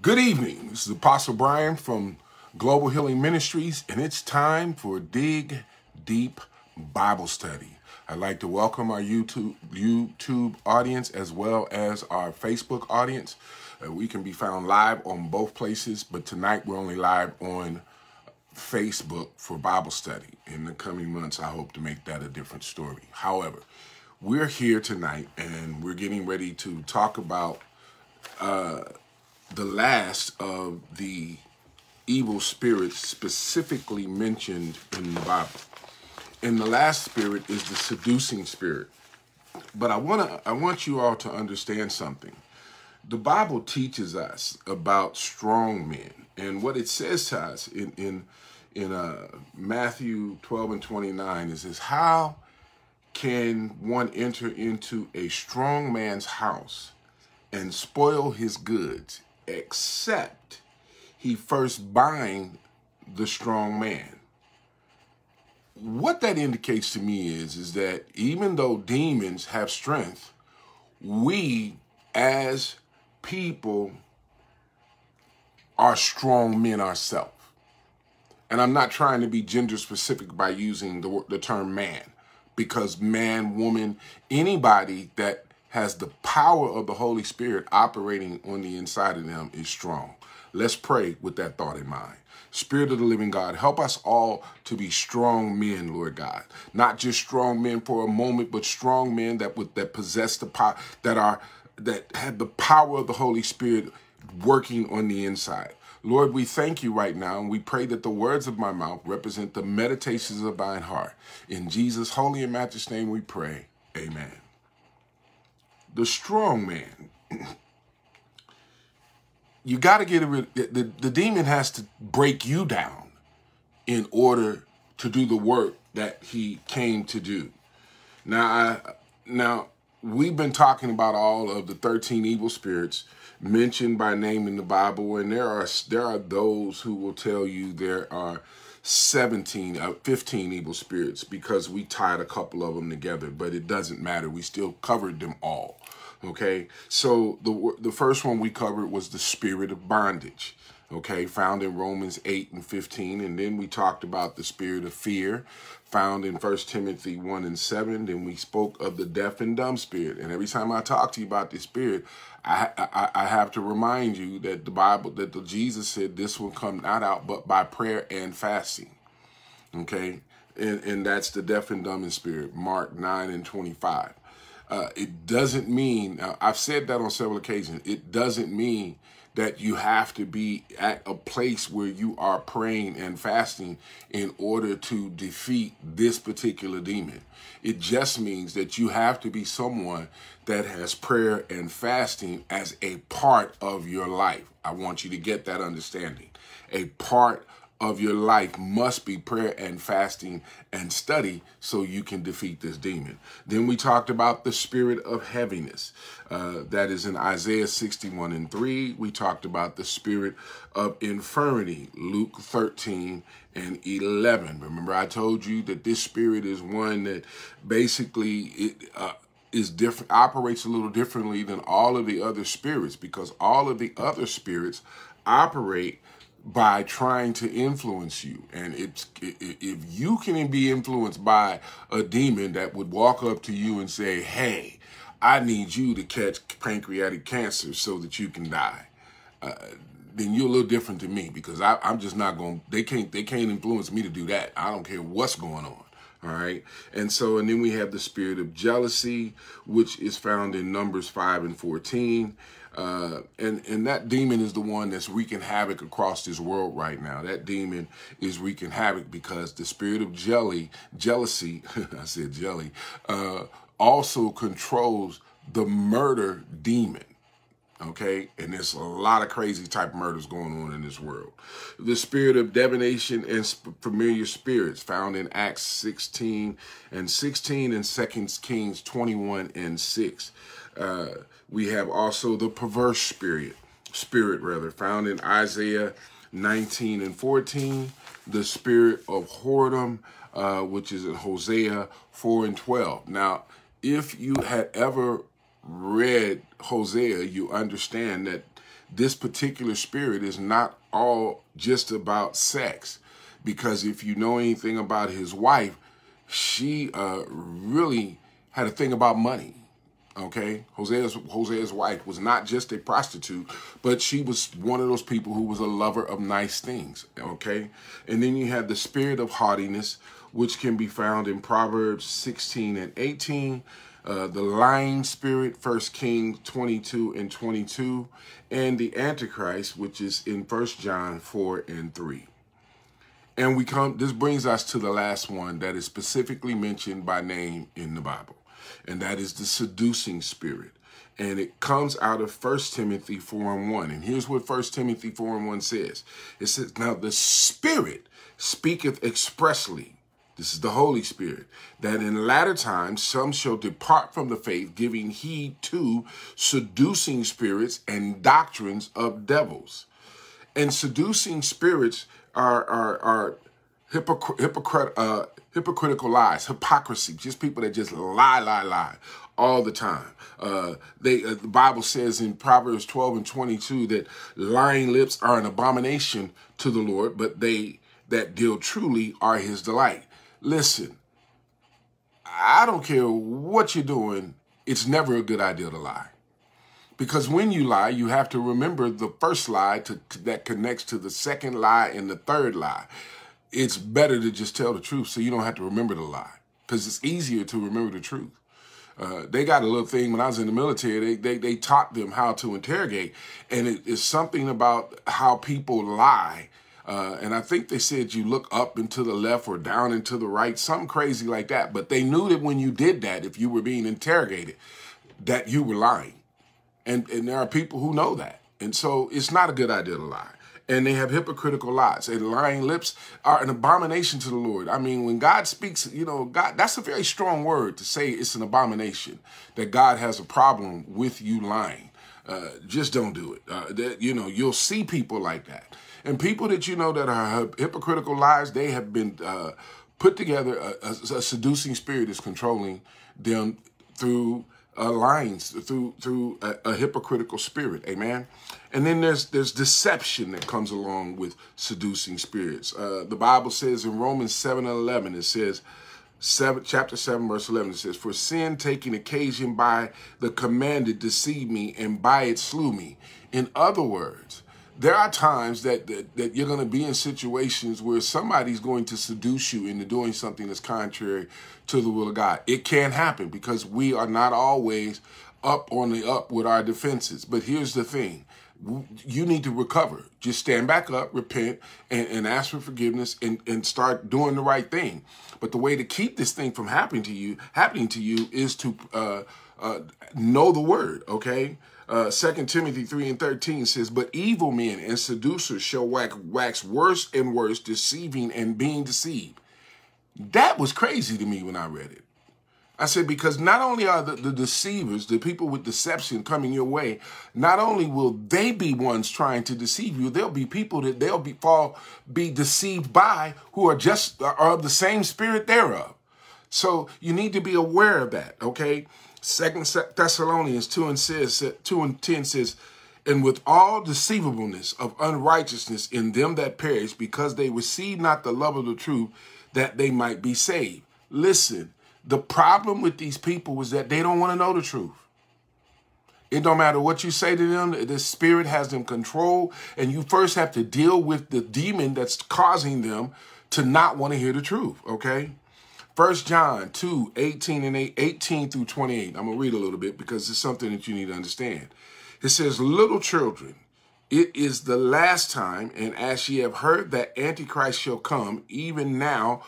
Good evening. This is Apostle Brian from Global Healing Ministries, and it's time for a Dig Deep Bible Study. I'd like to welcome our YouTube YouTube audience as well as our Facebook audience. Uh, we can be found live on both places, but tonight we're only live on Facebook for Bible study. In the coming months, I hope to make that a different story. However, we're here tonight and we're getting ready to talk about uh, the last of the evil spirits specifically mentioned in the Bible. And the last spirit is the seducing spirit. But I want to I want you all to understand something. The Bible teaches us about strong men, and what it says to us in in in uh, Matthew 12 and 29 is this: How can one enter into a strong man's house and spoil his goods except he first bind the strong man. What that indicates to me is, is that even though demons have strength, we as people are strong men ourselves. And I'm not trying to be gender specific by using the, the term man, because man, woman, anybody that has the power of the Holy Spirit operating on the inside of them is strong. Let's pray with that thought in mind. Spirit of the living God, help us all to be strong men, Lord God. Not just strong men for a moment, but strong men that would that possess the power that are that have the power of the Holy Spirit working on the inside. Lord, we thank you right now, and we pray that the words of my mouth represent the meditations of thine heart. In Jesus' holy and matchless name we pray. Amen the strong man. you got to get rid. The, the, demon has to break you down in order to do the work that he came to do. Now, I, now we've been talking about all of the 13 evil spirits mentioned by name in the Bible, and there are there are those who will tell you there are 17, uh, 15 evil spirits because we tied a couple of them together, but it doesn't matter. We still covered them all. Okay, so the the first one we covered was the spirit of bondage. Okay, found in Romans 8 and 15. And then we talked about the spirit of fear, found in First Timothy 1 and 7. Then we spoke of the deaf and dumb spirit. And every time I talk to you about this spirit, I, I, I have to remind you that the Bible, that the Jesus said this will come not out but by prayer and fasting. Okay, and, and that's the deaf and dumb in spirit, Mark 9 and 25. Uh, it doesn't mean, I've said that on several occasions, it doesn't mean that you have to be at a place where you are praying and fasting in order to defeat this particular demon. It just means that you have to be someone that has prayer and fasting as a part of your life. I want you to get that understanding. A part of your life must be prayer and fasting and study so you can defeat this demon. Then we talked about the spirit of heaviness. Uh, that is in Isaiah 61 and 3. We talked about the spirit of infirmity, Luke 13 and 11. Remember, I told you that this spirit is one that basically it, uh, is different, operates a little differently than all of the other spirits because all of the other spirits operate by trying to influence you. And it's, if you can be influenced by a demon that would walk up to you and say, hey, I need you to catch pancreatic cancer so that you can die. Uh, then you're a little different to me because I, I'm just not going. They can't. They can't influence me to do that. I don't care what's going on. All right. And so, and then we have the spirit of jealousy, which is found in Numbers 5 and 14. Uh, and, and that demon is the one that's wreaking havoc across this world right now. That demon is wreaking havoc because the spirit of jelly, jealousy, I said jelly, uh, also controls the murder demon okay? And there's a lot of crazy type murders going on in this world. The spirit of divination and familiar spirits found in acts 16 and 16 and 2 kings 21 and 6 uh, we have also the perverse spirit spirit rather found in isaiah 19 and 14 the spirit of whoredom uh, which is in hosea 4 and 12 now if you had ever read Hosea, you understand that this particular spirit is not all just about sex. Because if you know anything about his wife, she uh, really had a thing about money. Okay, Hosea's Hosea's wife was not just a prostitute, but she was one of those people who was a lover of nice things. Okay, and then you have the spirit of haughtiness, which can be found in Proverbs 16 and 18. Uh, the lying spirit, First Kings 22 and 22, and the Antichrist, which is in First John 4 and 3. And we come, this brings us to the last one that is specifically mentioned by name in the Bible, and that is the seducing spirit. And it comes out of 1 Timothy 4 and 1. And here's what 1 Timothy 4 and 1 says. It says, Now the Spirit speaketh expressly, this is the Holy Spirit, that in latter times some shall depart from the faith, giving heed to seducing spirits and doctrines of devils. And seducing spirits are are are hypocr- hypocrite, uh, hypocritical lies, hypocrisy, just people that just lie, lie, lie all the time. Uh, they uh, the Bible says in Proverbs 12 and 22 that lying lips are an abomination to the Lord, but they that deal truly are his delight. Listen, I don't care what you're doing, it's never a good idea to lie. Because when you lie, you have to remember the first lie to, that connects to the second lie and the third lie. It's better to just tell the truth so you don't have to remember the lie because it's easier to remember the truth. Uh, they got a little thing when I was in the military. They they, they taught them how to interrogate, and it is something about how people lie. Uh, and I think they said you look up and to the left or down and to the right, something crazy like that. But they knew that when you did that, if you were being interrogated, that you were lying. And, and there are people who know that. And so it's not a good idea to lie. And they have hypocritical lies. And lying lips are an abomination to the Lord. I mean, when God speaks, you know, God, that's a very strong word to say it's an abomination, that God has a problem with you lying. Uh, just don't do it. Uh, that, you know, you'll see people like that. And people that you know that are hypocritical lies, they have been uh, put together. A, a, a seducing spirit is controlling them through uh, lines through through a, a, hypocritical spirit amen? And then there's there's deception that comes along with seducing spirits. Uh, the bible says in romans 7 and 11 it says 7 chapter 7 verse 11 it says for sin taking occasion by the commanded deceived me and by it slew me. In other words there are times that, that, that you're going to be in situations where somebody's going to seduce you into doing something that's contrary to the will of God. It can happen because we are not always up on the up with our defenses. But here's the thing. You need to recover. Just stand back up, repent, and, and ask for forgiveness and, and start doing the right thing. But the way to keep this thing from happening to you, happening to you is to uh, uh, know the word, okay? Uh, 2 Timothy 3 and 13 says, But evil men and seducers shall wax, wax worse and worse, deceiving and being deceived. That was crazy to me when I read it. I said, because not only are the, the deceivers, the people with deception coming your way, not only will they be ones trying to deceive you, there'll be people that they'll be fall be deceived by who are just are of the same spirit thereof. So you need to be aware of that, okay? Second Thessalonians 2 and says 2 and 10 says, and with all deceivableness of unrighteousness in them that perish, because they receive not the love of the truth, that they might be saved. Listen, the problem with these people was that they don't want to know the truth. It don't matter what you say to them, the spirit has them controlled, and you first have to deal with the demon that's causing them to not want to hear the truth, okay? First John 2, 18 and 8, 18 through 28. I'm to read a little bit because it's something that you need to understand. It says, Little children, it is the last time, and as ye have heard that Antichrist shall come, even now,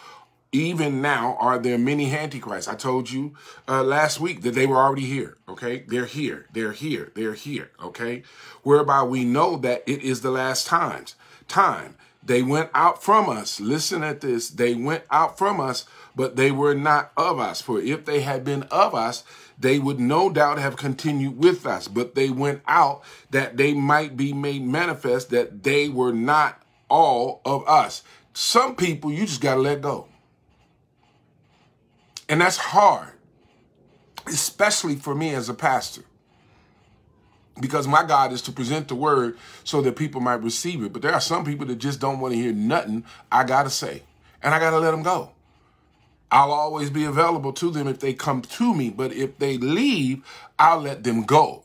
even now are there many antichrists. I told you uh, last week that they were already here. Okay, they're here, they're here, they're here. Okay, whereby we know that it is the last times. Time they went out from us. Listen at this. They went out from us, but they were not of us. For if they had been of us, they would no doubt have continued with us. But they went out that they might be made manifest that they were not all of us. Some people you just got to let go. And that's hard, especially for me as a pastor. because my God is to present the word so that people might receive it. But there are some people that just don't want to hear nothing I got to say, and I got to let them go. I'll always be available to them if they come to me, but if they leave, I'll let them go.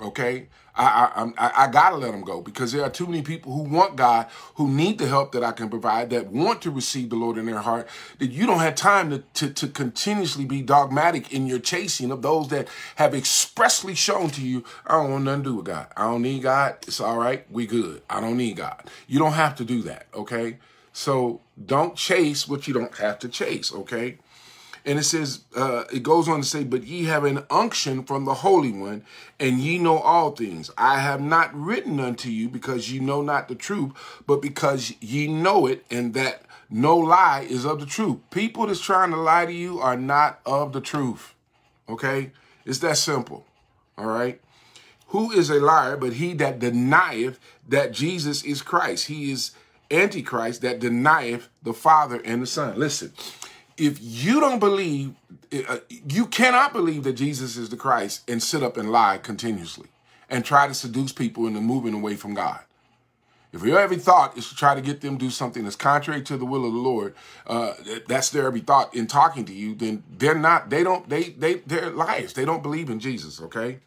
Okay? I, I, I, gotta let them go because there are too many people who want God, who need the help that I can provide, that want to receive the Lord in their heart, that you don't have time to, to, to continuously be dogmatic in your chasing of those that have expressly shown to you, I don't want nothing to do with God. I don't need God. It's all right. We good. I don't need God. You don't have to do that. Okay. So don't chase what you don't have to chase. Okay. And it says, uh, it goes on to say, but ye have an unction from the Holy One, and ye know all things. I have not written unto you because ye know not the truth, but because ye know it, and that no lie is of the truth. People that's trying to lie to you are not of the truth. Okay? It's that simple. All right? Who is a liar but he that denieth that Jesus is Christ? He is Antichrist that denieth the Father and the Son. Listen, if you don't believe, uh, you cannot believe that Jesus is the Christ and sit up and lie continuously and try to seduce people into moving away from God. If your every thought is to try to get them to do something that's contrary to the will of the Lord, uh, that's their every thought in talking to you, then they're not, they don't, they, they, they're liars. They don't believe in Jesus, okay?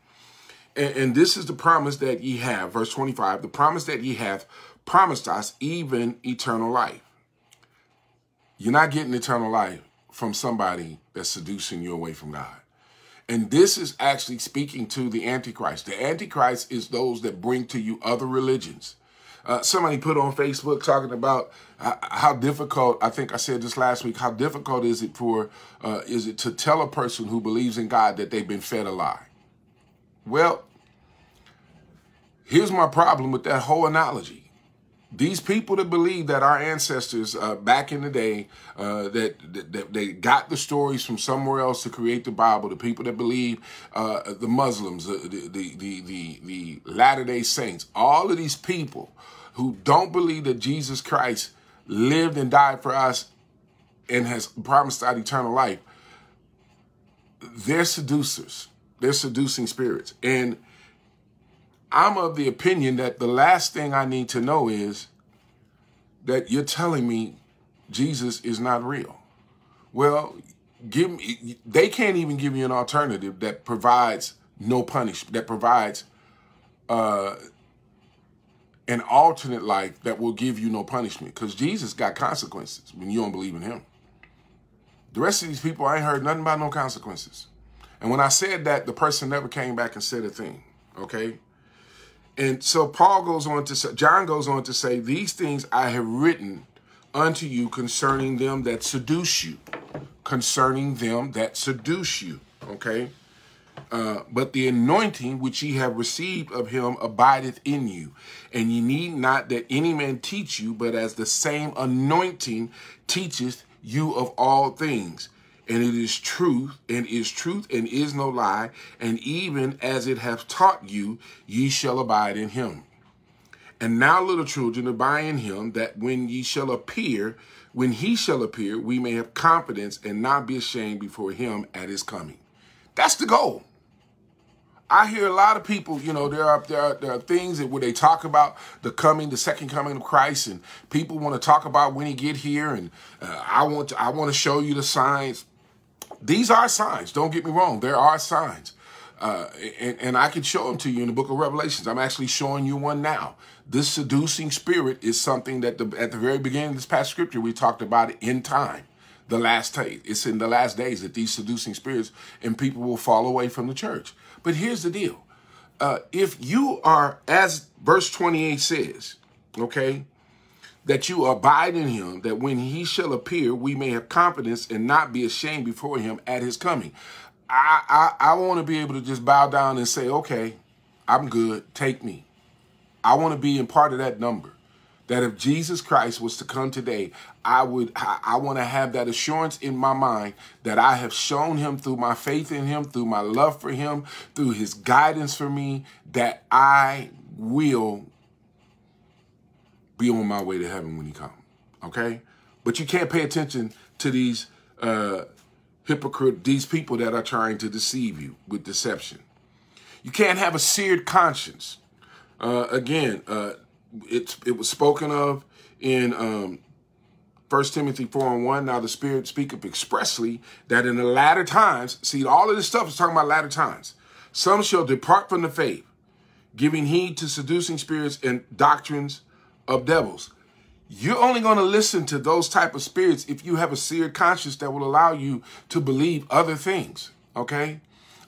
And, and this is the promise that ye have, verse 25, the promise that ye have promised us even eternal life. You're not getting eternal life from somebody that's seducing you away from God. And this is actually speaking to the Antichrist. The Antichrist is those that bring to you other religions. Uh, somebody put on Facebook talking about uh, how difficult, I think I said this last week, how difficult is it for, uh, is it to tell a person who believes in God that they've been fed a lie? Well, here's my problem with that whole analogy. These people that believe that our ancestors uh, back in the day uh, that, that, that, they got the stories from somewhere else to create the Bible, the people that believe uh, the Muslims, the the the the, the Latter Day Saints, all of these people who don't believe that Jesus Christ lived and died for us and has promised our eternal life, they're seducers. They're seducing spirits, and I'm of the opinion that the last thing I need to know is that you're telling me Jesus is not real. Well, give me, they can't even give you an alternative that provides no punishment, that provides uh, an alternate life that will give you no punishment because Jesus got consequences when you don't believe in him. The rest of these people, I ain't heard nothing about no consequences. And when I said that, the person never came back and said a thing, okay? And so Paul goes on to say, John goes on to say, These things I have written unto you concerning them that seduce you. Concerning them that seduce you. Okay? Uh, but the anointing which ye have received of him abideth in you. And ye need not that any man teach you, but as the same anointing teacheth you of all things and it is truth, and is truth, and is no lie, and even as it hath taught you, ye shall abide in him. And now, little children, abide in him, that when ye shall appear, when he shall appear, we may have confidence and not be ashamed before him at his coming. That's the goal. I hear a lot of people, you know, there are there are, there are things that where they talk about the coming, the second coming of Christ, and people want to talk about when he get here, and uh, I want to I want to show you the signs. These are signs. Don't get me wrong. There are signs. Uh, and, and I can show them to you in the book of Revelations. I'm actually showing you one now. This seducing spirit is something that the, at the very beginning of this past scripture, we talked about it in time. The last day. It's in the last days that these seducing spirits and people will fall away from the church. But here's the deal. Uh, if you are, as verse 28 says, okay, that you abide in him, that when he shall appear, we may have confidence and not be ashamed before him at his coming. I, I, I want to be able to just bow down and say, okay, I'm good, take me. I want to be in part of that number. That if Jesus Christ was to come today, I would I, I want to have that assurance in my mind that I have shown him through my faith in him, through my love for him, through his guidance for me, that I will be on my way to heaven when he comes. Okay? But you can't pay attention to these uh, hypocrite, these people that are trying to deceive you with deception. You can't have a seared conscience. Uh, again, uh, it, it was spoken of in um, 1 Timothy 4 and 1. Now the Spirit speaketh expressly that in the latter times, see, all of this stuff is talking about latter times. Some shall depart from the faith, giving heed to seducing spirits and doctrines of devils. You're only going to listen to those type of spirits if you have a seared conscience that will allow you to believe other things, okay?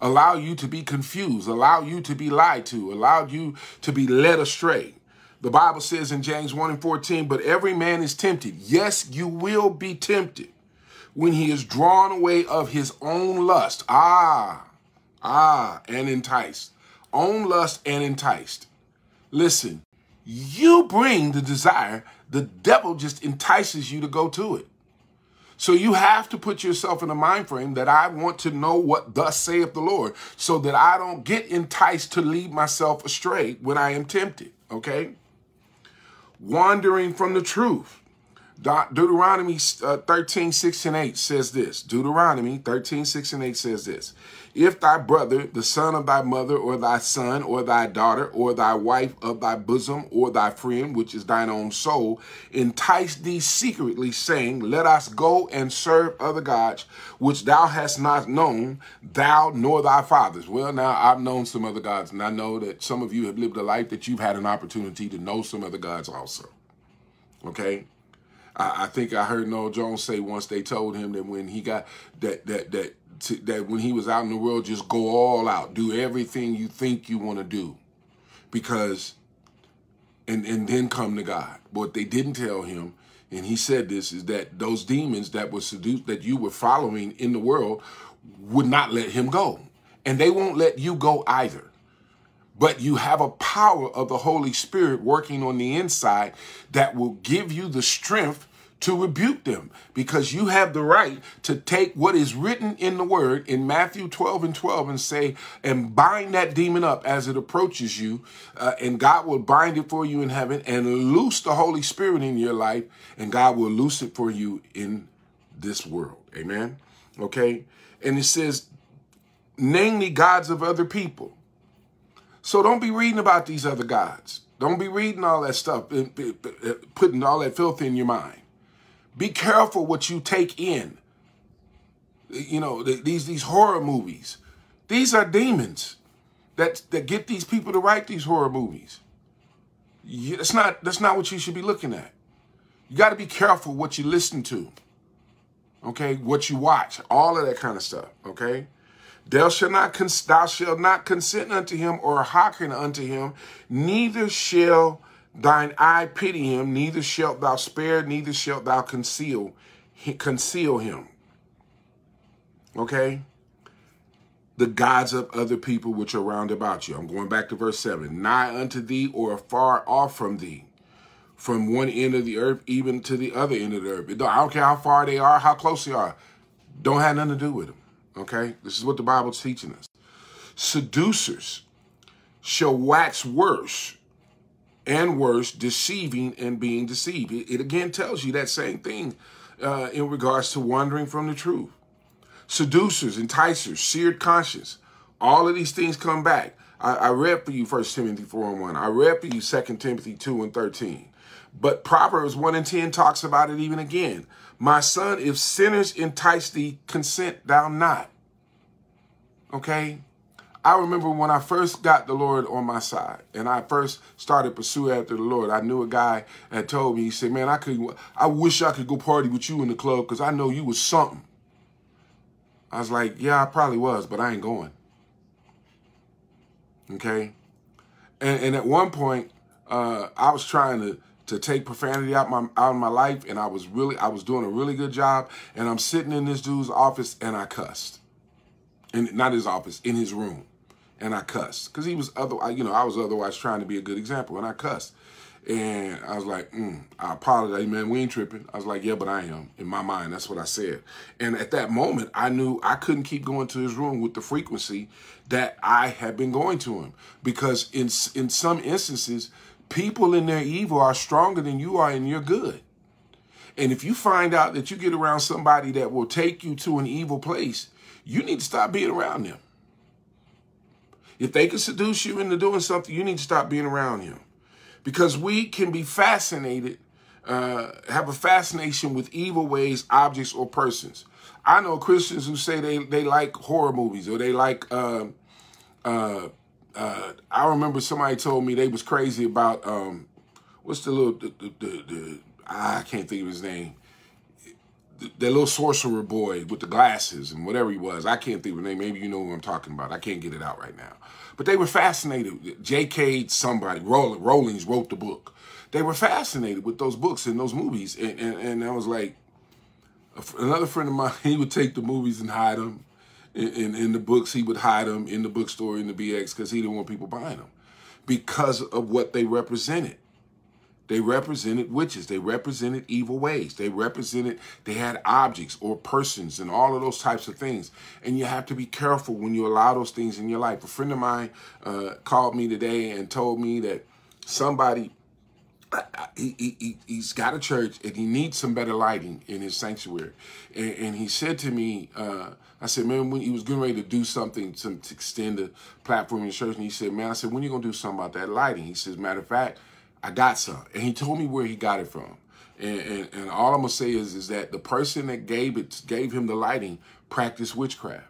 Allow you to be confused, allow you to be lied to, allow you to be led astray. The Bible says in James 1 and 14, but every man is tempted. Yes, you will be tempted when he is drawn away of his own lust. Ah, ah, and enticed. Own lust and enticed. Listen, you bring the desire, the devil just entices you to go to it. So you have to put yourself in a mind frame that I want to know what thus saith the Lord so that I don't get enticed to lead myself astray when I am tempted, okay? Wandering from the truth. Deuteronomy uh, 13, 6 and 8 says this. Deuteronomy 13, 6 and 8 says this. If thy brother, the son of thy mother, or thy son, or thy daughter, or thy wife of thy bosom, or thy friend, which is thine own soul, entice thee secretly, saying, Let us go and serve other gods, which thou hast not known, thou nor thy fathers. Well, now I've known some other gods, and I know that some of you have lived a life that you've had an opportunity to know some other gods also. Okay? I, I think I heard Noel Jones say once they told him that when he got that that that to, that when he was out in the world, just go all out, do everything you think you want to do, because and and then come to God. What they didn't tell him, and he said this, is that those demons that were seduced that you were following in the world would not let him go, and they won't let you go either but you have a power of the Holy Spirit working on the inside that will give you the strength to rebuke them because you have the right to take what is written in the word in Matthew 12 and 12 and say, and bind that demon up as it approaches you, uh, and God will bind it for you in heaven and loose the Holy Spirit in your life, and God will loose it for you in this world. Amen. Okay. And it says, namely gods of other people. So don't be reading about these other gods. Don't be reading all that stuff, eh, eh, eh, putting all that filth in your mind. Be careful what you take in. You know, these these horror movies. These are demons that that get these people to write these horror movies. That's not that's not what you should be looking at. You got to be careful what you listen to. Okay, what you watch, all of that kind of stuff. Okay. Thou shalt not thou shalt not consent unto him or hearken unto him, neither shall thine eye pity him, neither shalt thou spare, neither shalt thou conceal conceal him. Okay? The gods of other people which are round about you. I'm going back to verse 7. Nigh unto thee or far off from thee, from one end of the earth even to the other end of the earth. I don't care how far they are, how close they are. Don't have nothing to do with them. Okay? This is what the Bible's teaching us. Seducers shall wax worse and worse, deceiving and being deceived. It, it again tells you that same thing uh, in regards to wandering from the truth. Seducers, enticers, seared conscience, all of these things come back. I, I read for you 1 Timothy 4 and 1. I read for you 2 Timothy 2 and 13. But Proverbs 1 and 10 talks about it even again. My son, if sinners entice thee, consent thou not. Okay? I remember when I first got the Lord on my side and I first started pursuing after the Lord, I knew a guy had told me, he said, man, I could, I wish I could go party with you in the club because I know you was something. I was like, yeah, I probably was, but I ain't going. Okay? And, and at one point, uh, I was trying to to take profanity out my out of my life, and I was really I was doing a really good job. And I'm sitting in this dude's office, and I cussed, and not his office, in his room, and I cussed because he was other you know I was otherwise trying to be a good example, and I cussed. And I was like, mm, I apologize, man. We ain't tripping. I was like, yeah, but I am. In my mind, that's what I said. And at that moment, I knew I couldn't keep going to his room with the frequency that I had been going to him. Because in, in some instances, people in their evil are stronger than you are in your good. And if you find out that you get around somebody that will take you to an evil place, you need to stop being around them. If they can seduce you into doing something, you need to stop being around him. Because we can be fascinated, uh, have a fascination with evil ways, objects, or persons. I know Christians who say they, they like horror movies or they like, uh, uh, uh, I remember somebody told me they was crazy about, um, what's the little, the, the, the, the I can't think of his name that little sorcerer boy with the glasses and whatever he was. I can't think of his name. Maybe you know who I'm talking about. I can't get it out right now. But they were fascinated. J.K. somebody, Rowling's wrote the book. They were fascinated with those books and those movies. And, and, and I was like, another friend of mine, he would take the movies and hide them. In, in, the books, he would hide them in the bookstore, in the BX, because he didn't want people buying them because of what they represented. They represented witches. They represented evil ways. They represented, they had objects or persons and all of those types of things. And you have to be careful when you allow those things in your life. A friend of mine uh, called me today and told me that somebody, uh, he, he, he's got a church and he needs some better lighting in his sanctuary. And, and he said to me, uh, I said, man, when he was getting ready to do something to, to extend the platform in the church, and he said, man, I said, when are you going to do something about that lighting? He says, matter of fact, I got some. And he told me where he got it from. And, and, and all I'm gonna say is, is that the person that gave it, gave him the lighting, practiced witchcraft.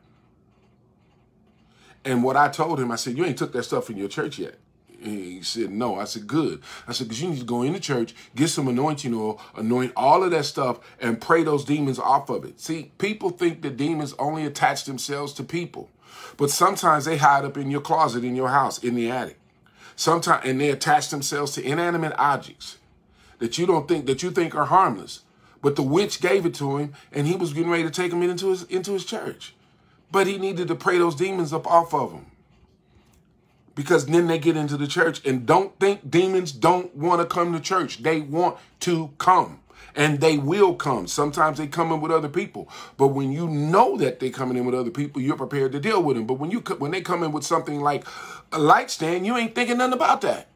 And what I told him, I said, you ain't took that stuff in your church yet. And he said, no. I said, good. I said, because you need to go into church, get some anointing oil, anoint all of that stuff, and pray those demons off of it. See, people think that demons only attach themselves to people. But sometimes they hide up in your closet, in your house, in the attic. Sometimes, and they attach themselves to inanimate objects that you don't think that you think are harmless. But the witch gave it to him, and he was getting ready to take him into his into his church. But he needed to pray those demons up off of him. Because then they get into the church and don't think demons don't want to come to church. They want to come and they will come. Sometimes they come in with other people, but when you know that they're coming in with other people, you're prepared to deal with them. But when you when they come in with something like a light stand, you ain't thinking nothing about that.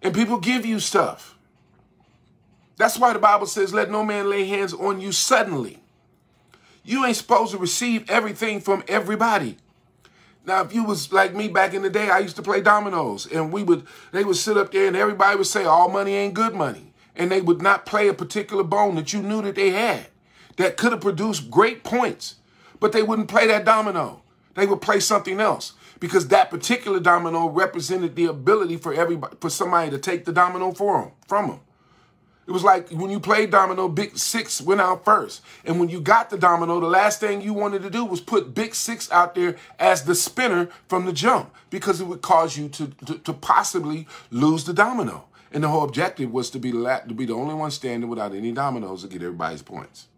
And people give you stuff. That's why the Bible says, "Let no man lay hands on you suddenly." You ain't supposed to receive everything from everybody. Now, if you was like me back in the day, I used to play dominoes, and we would they would sit up there, and everybody would say, "All money ain't good money." and they would not play a particular bone that you knew that they had that could have produced great points, but they wouldn't play that domino. They would play something else because that particular domino represented the ability for everybody, for somebody to take the domino for them, from them. It was like when you played domino, big six went out first. And when you got the domino, the last thing you wanted to do was put big six out there as the spinner from the jump because it would cause you to, to, to possibly lose the domino. And the whole objective was to be the, to be the only one standing without any dominoes to get everybody's points.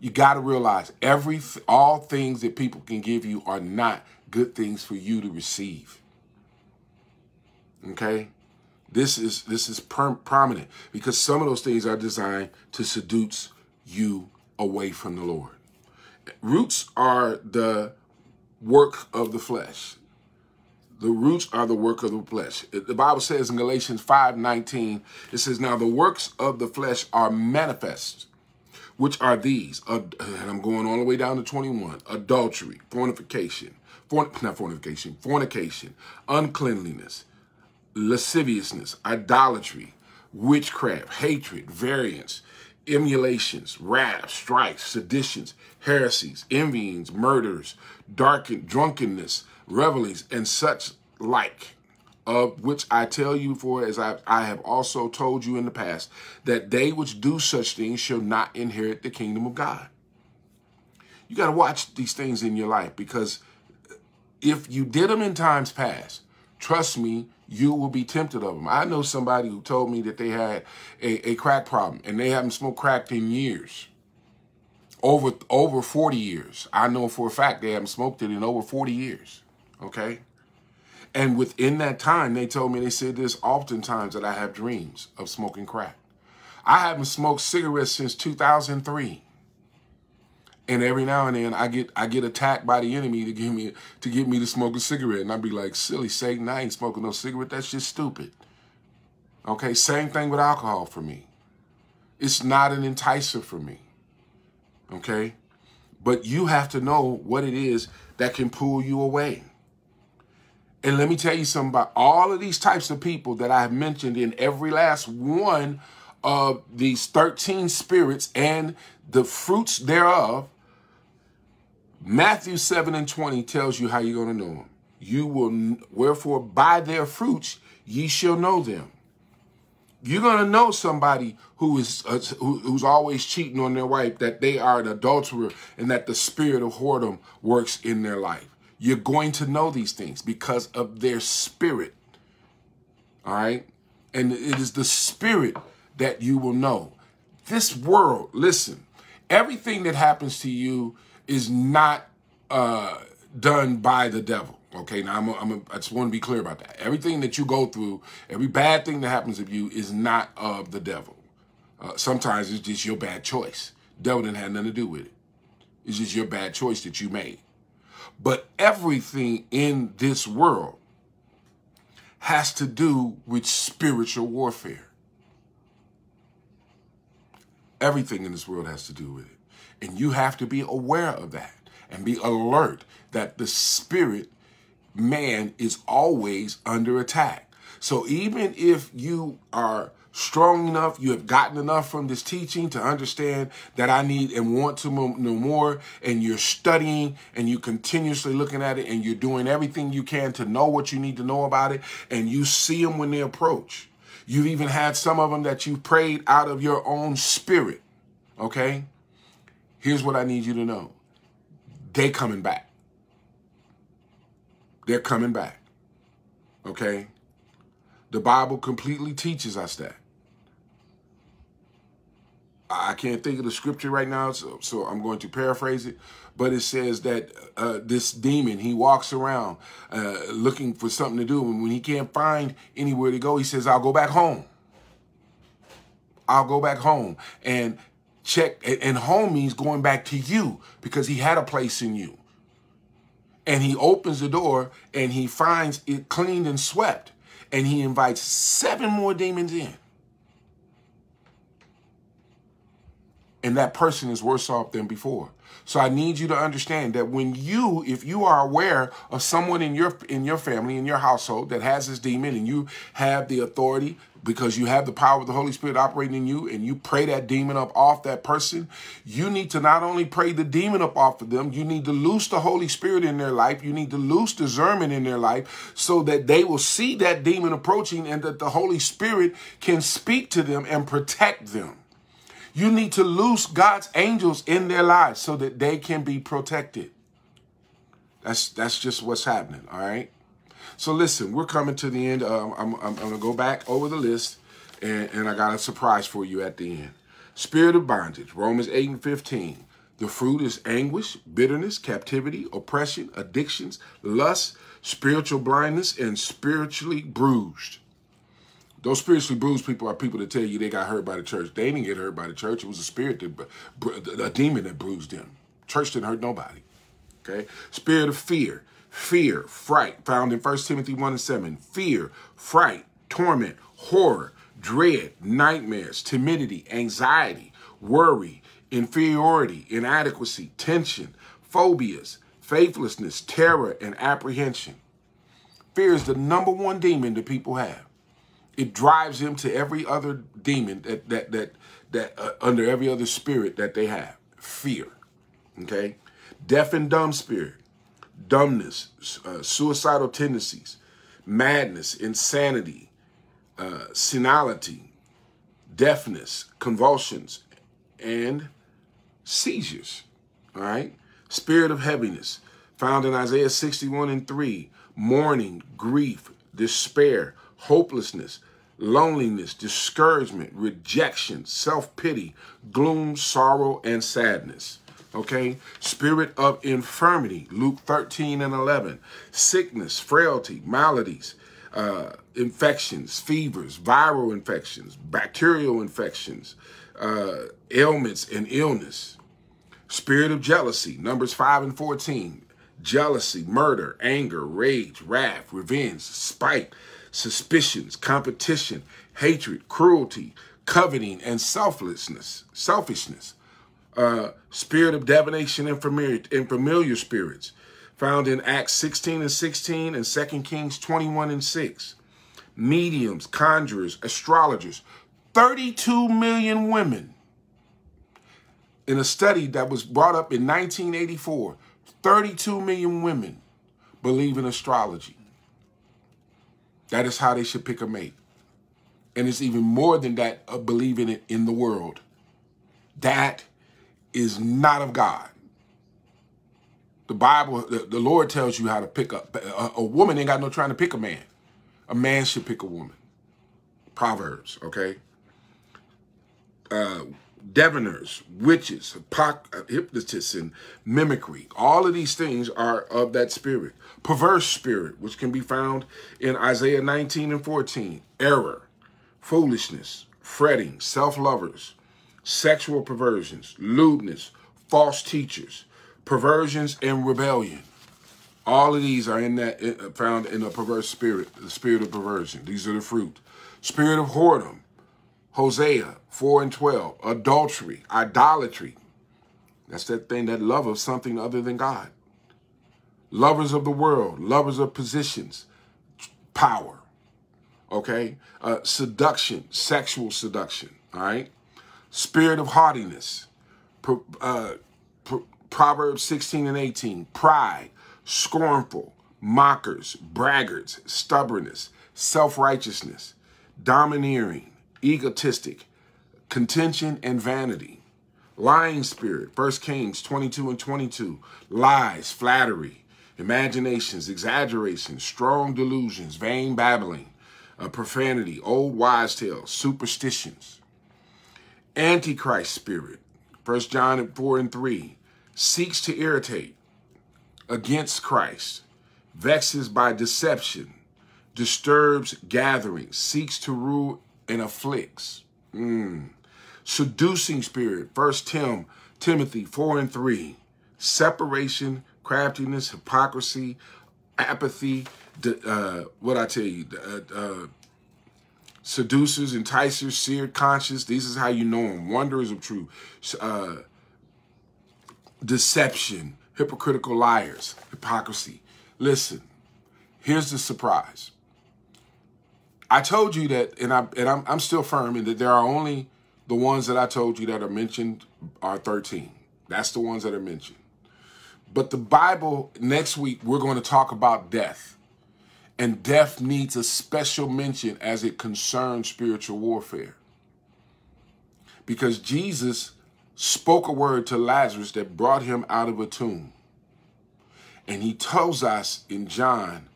You got to realize every all things that people can give you are not good things for you to receive. Okay? This is this is prominent because some of those things are designed to seduce you away from the Lord. Roots are the work of the flesh. The roots are the work of the flesh. The Bible says in Galatians 5 19, it says, Now the works of the flesh are manifest, which are these. and I'm going all the way down to 21 adultery, fornication, forn, not fornication, fornication, uncleanliness, lasciviousness, idolatry, witchcraft, hatred, variance, emulations, wrath, strifes, seditions, heresies, envyings, murders, darken, drunkenness revelings, and such like, of which I tell you for as I, I have also told you in the past, that they which do such things shall not inherit the kingdom of God. You got to watch these things in your life because if you did them in times past, trust me, you will be tempted of them. I know somebody who told me that they had a, a crack problem and they haven't smoked crack in years. Over over 40 years. I know for a fact they haven't smoked it in over 40 years okay? And within that time, they told me, they said this oftentimes that I have dreams of smoking crack. I haven't smoked cigarettes since 2003. And every now and then I get I get attacked by the enemy to give me to get me to smoke a cigarette. And I'd be like, silly Satan, I ain't smoking no cigarette. That's just stupid. Okay, same thing with alcohol for me. It's not an enticer for me. Okay? But you have to know what it is that can pull you away. And let me tell you something about all of these types of people that I have mentioned in every last one of these 13 spirits and the fruits thereof. Matthew 7 and 20 tells you how you're going to know them. You will, wherefore, by their fruits ye shall know them. You're going to know somebody who is uh, who, who's always cheating on their wife, that they are an adulterer and that the spirit of whoredom works in their life. You're going to know these things because of their spirit. All right? And it is the spirit that you will know. This world, listen, everything that happens to you is not uh, done by the devil. Okay, now I'm, a, I'm a, I just want to be clear about that. Everything that you go through, every bad thing that happens to you is not of the devil. Uh, sometimes it's just your bad choice. devil didn't have nothing to do with it. It's just your bad choice that you made. But everything in this world has to do with spiritual warfare. Everything in this world has to do with it. And you have to be aware of that and be alert that the spirit man is always under attack. So even if you are strong enough, you have gotten enough from this teaching to understand that I need and want to know more, and you're studying and you're continuously looking at it and you're doing everything you can to know what you need to know about it, and you see them when they approach. You've even had some of them that you prayed out of your own spirit. Okay? Here's what I need you to know. They coming back. They're coming back. Okay? The Bible completely teaches us that. I can't think of the scripture right now, so, so I'm going to paraphrase it. But it says that uh, this demon, he walks around uh, looking for something to do. And when he can't find anywhere to go, he says, I'll go back home. I'll go back home. And check, and home means going back to you because he had a place in you and he opens the door and he finds it cleaned and swept and he invites seven more demons in. And that person is worse off than before. So I need you to understand that when you, if you are aware of someone in your in your family, in your household that has this demon and you have the authority because you have the power of the Holy Spirit operating in you and you pray that demon up off that person, you need to not only pray the demon up off of them, you need to loose the Holy Spirit in their life. You need to loose discernment in their life so that they will see that demon approaching and that the Holy Spirit can speak to them and protect them. You need to loose God's angels in their lives so that they can be protected. That's that's just what's happening, all right? So listen, we're coming to the end. Um, I'm, I'm, I'm to go back over the list, and, and I got a surprise for you at the end. Spirit of bondage, Romans 8 and 15. The fruit is anguish, bitterness, captivity, oppression, addictions, lust, spiritual blindness, and spiritually bruised. Those spiritually bruised people are people that tell you they got hurt by the church. They didn't get hurt by the church. It was a spirit, that, a demon that bruised them. Church didn't hurt nobody. Okay? Spirit of fear, fear, fright, found in 1 Timothy 1 and 7. Fear, fright, torment, horror, dread, nightmares, timidity, anxiety, worry, inferiority, inadequacy, tension, phobias, faithlessness, terror, and apprehension. Fear is the number one demon that people have it drives him to every other demon that that that that uh, under every other spirit that they have. Fear okay? Deaf and dumb spirit. Dumbness uh, suicidal tendencies. Madness insanity uh, senility. Deafness convulsions and seizures all right? Spirit of heaviness found in isaiah 61 and 3 mourning grief despair hopelessness, loneliness, discouragement, rejection, self-pity, gloom, sorrow, and sadness. Okay? Spirit of infirmity, Luke 13 and 11. Sickness, frailty, maladies, uh, infections, fevers, viral infections, bacterial infections, uh, ailments, and illness. Spirit of jealousy, Numbers 5 and 14. Jealousy, murder, anger, rage, wrath, revenge, spite, suspicions, competition, hatred, cruelty, coveting, and selflessness, selfishness. Uh, spirit of divination and familiar, and familiar spirits found in Acts 16 and 16 and 2 Kings 21 and 6. Mediums, conjurers, astrologers, 32 million women. In a study that was brought up in 1984, 32 million women believe in astrology. That is how they should pick a mate. And it's even more than that of believing it in the world. That is not of God. The Bible, the, Lord tells you how to pick up. A, a woman ain't got no trying to pick a man. A man should pick a woman. Proverbs, okay? Uh, diviners, witches, hypnotists, and mimicry. All of these things are of that spirit. Perverse spirit, which can be found in Isaiah 19 and 14. Error, foolishness, fretting, self-lovers, sexual perversions, lewdness, false teachers, perversions, and rebellion. All of these are in that found in a perverse spirit, the spirit of perversion. These are the fruit. Spirit of whoredom, Hosea 4 and 12, adultery, idolatry. That's that thing, that love of something other than God. Lovers of the world, lovers of positions, power, okay? Uh, seduction, sexual seduction, all right? Spirit of haughtiness, uh, Proverbs 16 and 18, pride, scornful, mockers, braggarts, stubbornness, self-righteousness, domineering, egotistic, contention and vanity, lying spirit, 1 Kings 22 and 22, lies, flattery, imaginations, exaggerations, strong delusions, vain babbling, uh, profanity, old wise tales, superstitions, antichrist spirit, 1 John 4 and 3, seeks to irritate against Christ, vexes by deception, disturbs gatherings, seeks to rule and afflicts. Mm. Seducing spirit, First Tim, Timothy 4 and 3. Separation, craftiness, hypocrisy, apathy, uh, what I tell you, uh, uh, seducers, enticers, seared conscience. These is how you know them. Wanderers of truth. Uh, deception, hypocritical liars, hypocrisy. Listen, here's the surprise. I told you that, and, I, and I'm, I'm still firm in that there are only the ones that I told you that are mentioned are 13. That's the ones that are mentioned. But the Bible, next week, we're going to talk about death. And death needs a special mention as it concerns spiritual warfare. Because Jesus spoke a word to Lazarus that brought him out of a tomb. And he tells us in John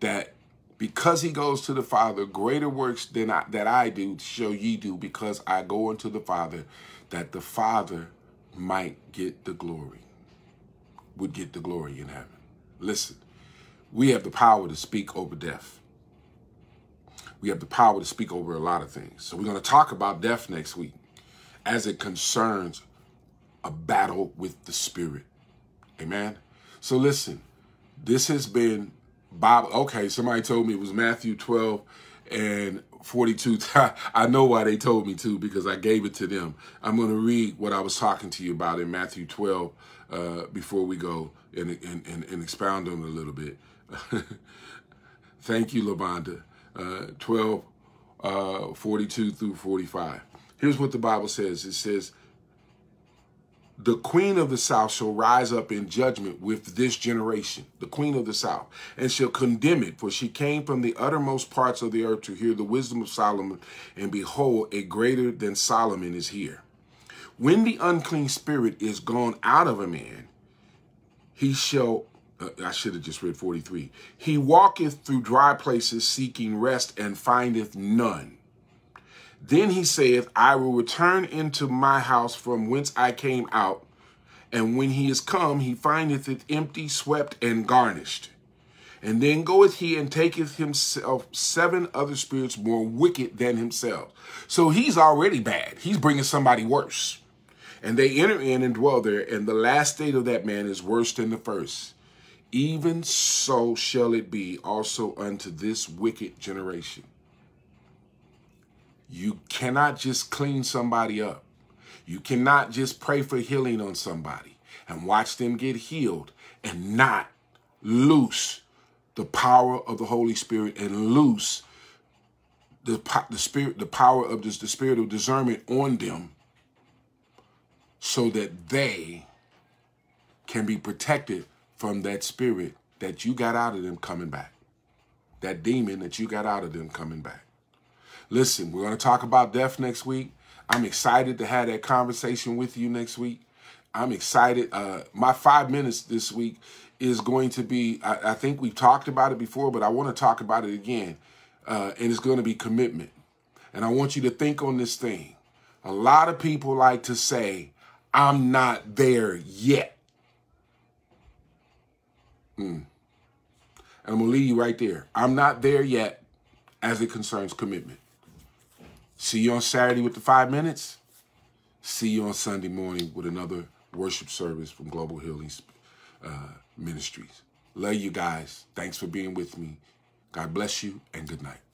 that because he goes to the Father, greater works than I, that I do shall ye do because I go unto the Father, that the Father might get the glory, would get the glory in heaven. Listen, we have the power to speak over death. We have the power to speak over a lot of things. So we're going to talk about death next week as it concerns a battle with the spirit. Amen. So listen, this has been Bob. Okay, somebody told me it was Matthew 12 and 42. I know why they told me to because I gave it to them. I'm going to read what I was talking to you about in Matthew 12 uh, before we go and, and, and, and expound on it a little bit. Thank you, Lavonda. Uh, 12, uh, 42 through 45. Here's what the Bible says. It says, the queen of the south shall rise up in judgment with this generation, the queen of the south, and shall condemn it, for she came from the uttermost parts of the earth to hear the wisdom of Solomon, and behold, a greater than Solomon is here. When the unclean spirit is gone out of a man, he shall, uh, I should have just read 43, he walketh through dry places seeking rest and findeth none. Then he saith, I will return into my house from whence I came out. And when he is come, he findeth it empty, swept, and garnished. And then goeth he and taketh himself seven other spirits more wicked than himself. So he's already bad. He's bringing somebody worse. And they enter in and dwell there, and the last state of that man is worse than the first. Even so shall it be also unto this wicked generation. You cannot just clean somebody up. You cannot just pray for healing on somebody and watch them get healed and not loose the power of the Holy Spirit and loose the, the spirit, the power of this, the spirit of discernment on them so that they can be protected from that spirit that you got out of them coming back. That demon that you got out of them coming back. Listen, we're going to talk about death next week. I'm excited to have that conversation with you next week. I'm excited. Uh, my five minutes this week is going to be, I, I, think we've talked about it before, but I want to talk about it again. Uh, and it's going to be commitment. And I want you to think on this thing. A lot of people like to say, I'm not there yet. Mm. And I'm going to leave you right there. I'm not there yet as it concerns commitment. See you on Saturday with the five minutes. See you on Sunday morning with another worship service from Global Healing uh, Ministries. Love you guys. Thanks for being with me. God bless you and good night.